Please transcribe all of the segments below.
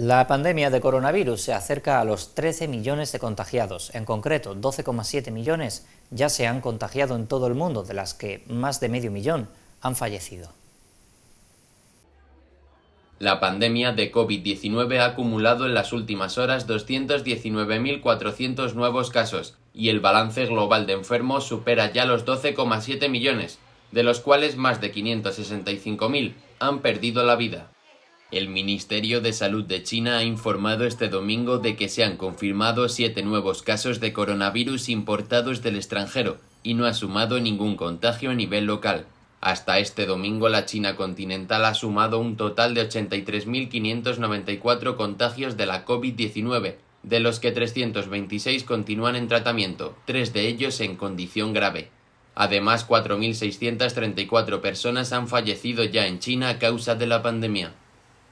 La pandemia de coronavirus se acerca a los 13 millones de contagiados. En concreto, 12,7 millones ya se han contagiado en todo el mundo, de las que más de medio millón han fallecido. La pandemia de COVID-19 ha acumulado en las últimas horas 219.400 nuevos casos y el balance global de enfermos supera ya los 12,7 millones, de los cuales más de 565.000 han perdido la vida. El Ministerio de Salud de China ha informado este domingo de que se han confirmado siete nuevos casos de coronavirus importados del extranjero y no ha sumado ningún contagio a nivel local. Hasta este domingo la China continental ha sumado un total de 83.594 contagios de la COVID-19, de los que 326 continúan en tratamiento, tres de ellos en condición grave. Además, 4.634 personas han fallecido ya en China a causa de la pandemia.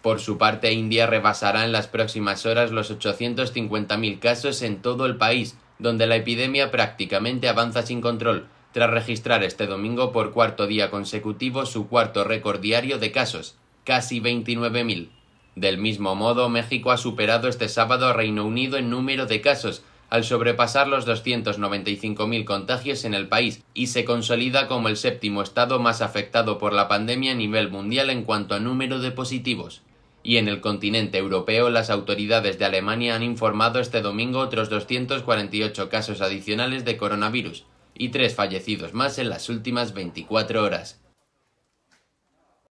Por su parte, India rebasará en las próximas horas los 850.000 casos en todo el país, donde la epidemia prácticamente avanza sin control, tras registrar este domingo por cuarto día consecutivo su cuarto récord diario de casos, casi 29.000. Del mismo modo, México ha superado este sábado a Reino Unido en número de casos, al sobrepasar los 295.000 contagios en el país y se consolida como el séptimo estado más afectado por la pandemia a nivel mundial en cuanto a número de positivos y en el continente europeo las autoridades de Alemania han informado este domingo otros 248 casos adicionales de coronavirus y tres fallecidos más en las últimas 24 horas.